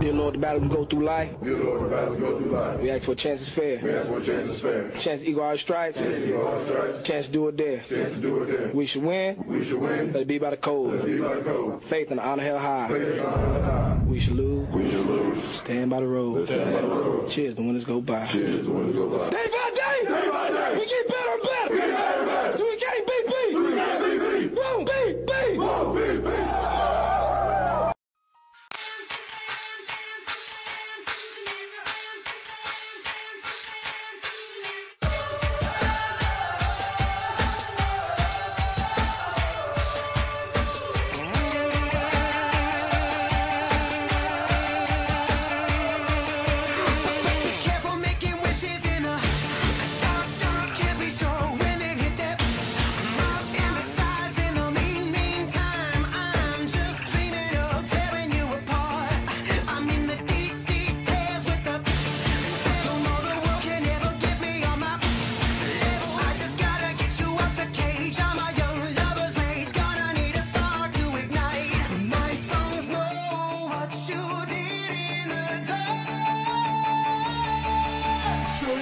Dear Lord, the battles we go through life, Dear Lord, the battles go through life. we ask for a chance is fair. We ask for a chance fair. Chance to equal our stripes, Chance to equal our stripes. chance to do it there. Chance to do it there. We should win, We should win. let it be by the code. Be by the code. Faith and honor held high. Faith and honor held high. We should lose, We should lose. stand by the road. Stand by the road. Cheers, the winners go by. Cheers, the winners go by. Day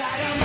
So light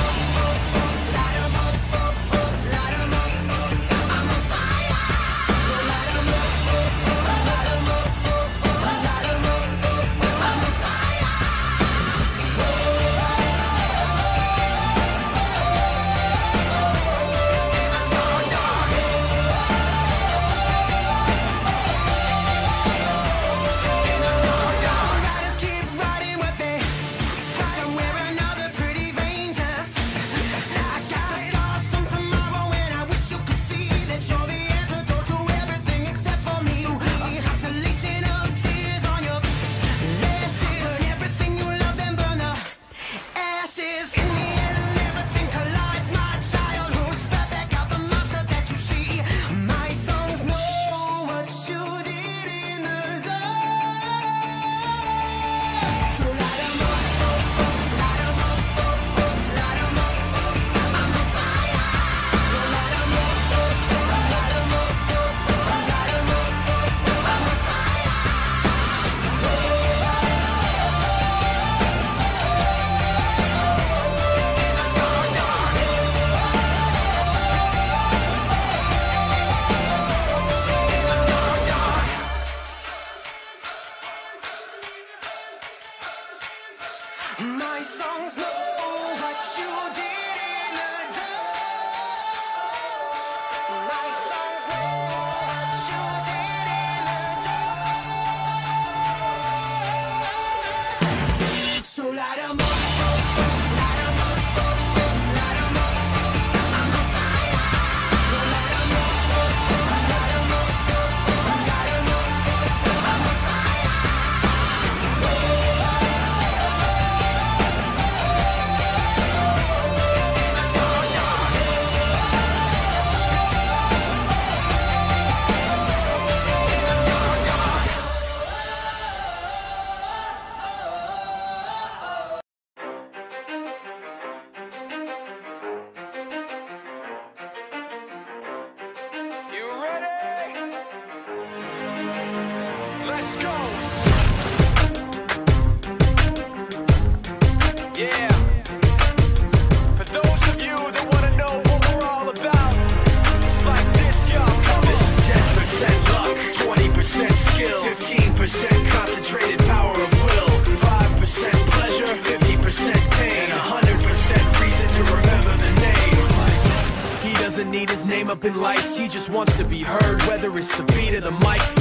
lights, he just wants to be heard, whether it's the beat of the mic.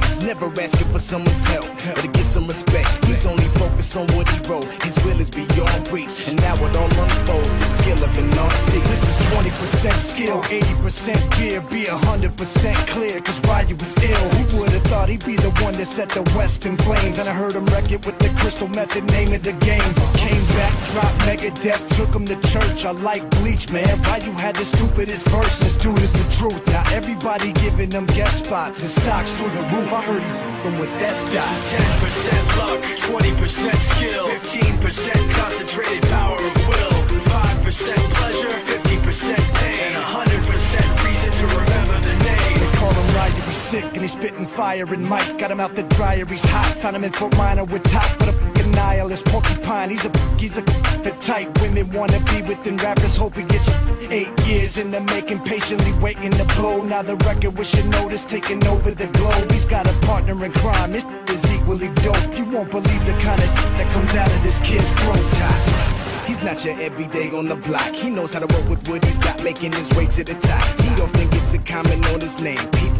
connects. Never asking for someone's help, or to get some respect. He's only focused on what he wrote, his will is beyond reach. And now it all unfolds, the skill of an. This is 20% skill, 80% gear, be 100% clear, cause Ryu was ill. Who would've thought he'd be the one that set the West in flames? And I heard him wreck it with the crystal method, name of the game. Came back, dropped Megadeth, took him to church. I like bleach, man. Why you had the stupidest verse? This dude is the truth. Now everybody giving them guest spots and stocks through the roof. I heard him with that This is 10% luck, 20% skill, 15% and he's spitting fire and Mike got him out the dryer, he's hot. Found him in Fort Minor with top, but a fucking nihilist porcupine. He's a he's a the type women wanna be within rappers. Hope he gets eight years in the making, patiently waiting to blow. Now the record with your notice taking over the globe. He's got a partner in crime, his is equally dope. You won't believe the kind of that comes out of this kid's throat. He's not your everyday on the block. He knows how to work with what he's got, making his way to the top. He often gets a comment on his name. People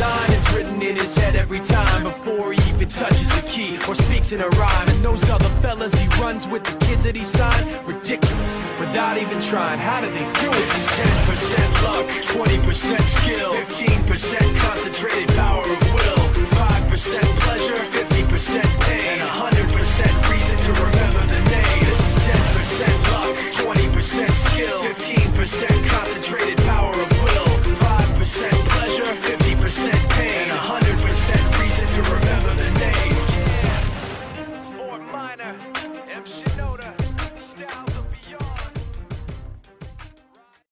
design is written in his head every time before he even touches a key or speaks in a rhyme. And those other fellas he runs with, the kids that he signed, ridiculous without even trying. How do they do it? This is 10% luck, 20% skill, 15% concentrated